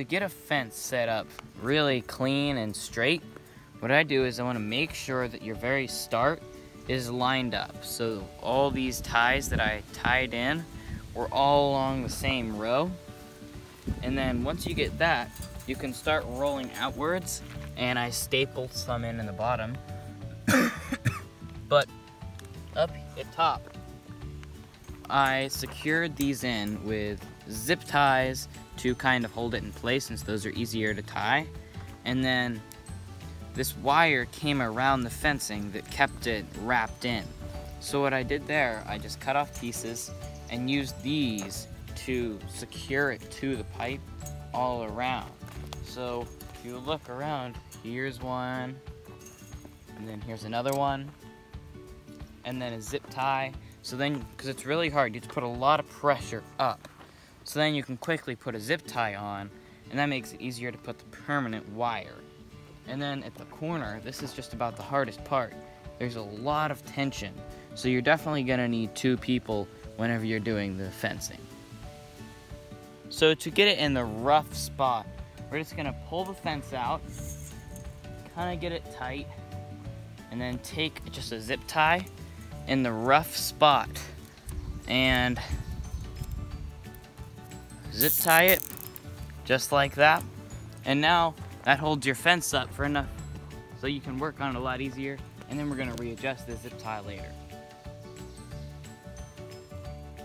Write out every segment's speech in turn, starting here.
to get a fence set up really clean and straight, what I do is I want to make sure that your very start is lined up. So all these ties that I tied in were all along the same row. And then once you get that, you can start rolling outwards and I stapled some in in the bottom. but up at top, I secured these in with zip ties to kind of hold it in place since those are easier to tie. And then this wire came around the fencing that kept it wrapped in. So what I did there, I just cut off pieces and used these to secure it to the pipe all around. So if you look around, here's one, and then here's another one, and then a zip tie. So then, because it's really hard, you have to put a lot of pressure up. So then you can quickly put a zip tie on, and that makes it easier to put the permanent wire. And then at the corner, this is just about the hardest part. There's a lot of tension, so you're definitely gonna need two people whenever you're doing the fencing. So to get it in the rough spot, we're just gonna pull the fence out, kind of get it tight, and then take just a zip tie in the rough spot and zip tie it just like that. And now that holds your fence up for enough so you can work on it a lot easier. And then we're gonna readjust the zip tie later.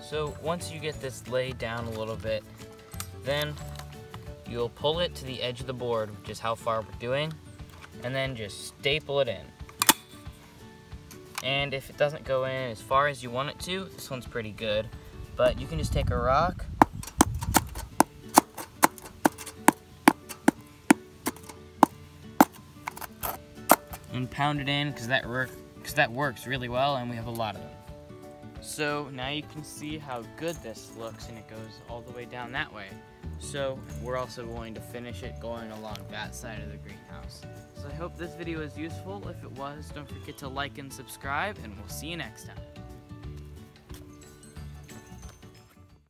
So once you get this laid down a little bit, then you'll pull it to the edge of the board, which is how far we're doing, and then just staple it in. And if it doesn't go in as far as you want it to, this one's pretty good, but you can just take a rock and pound it in because that work that works really well and we have a lot of them. So now you can see how good this looks and it goes all the way down that way. So we're also going to finish it going along that side of the greenhouse. Hope this video was useful. If it was, don't forget to like and subscribe and we'll see you next time.